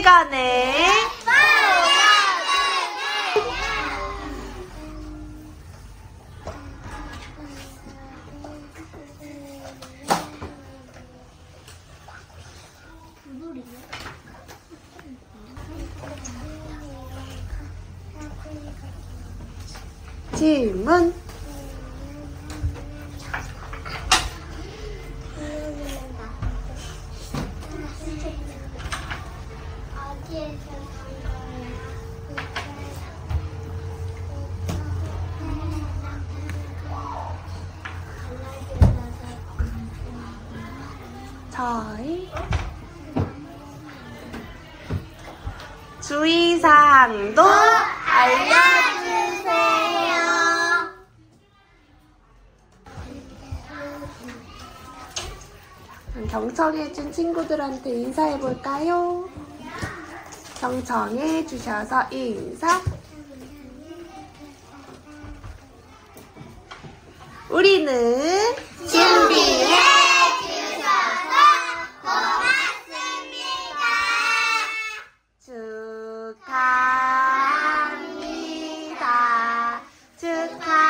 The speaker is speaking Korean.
물건을 질문 저희 주의사항도 알려주세요. 경청해준 친구들한테 인사해볼까요? 청청해 주셔서 인사 우리는 준비해 주셔서 고맙습니다. 축하합니다. 축하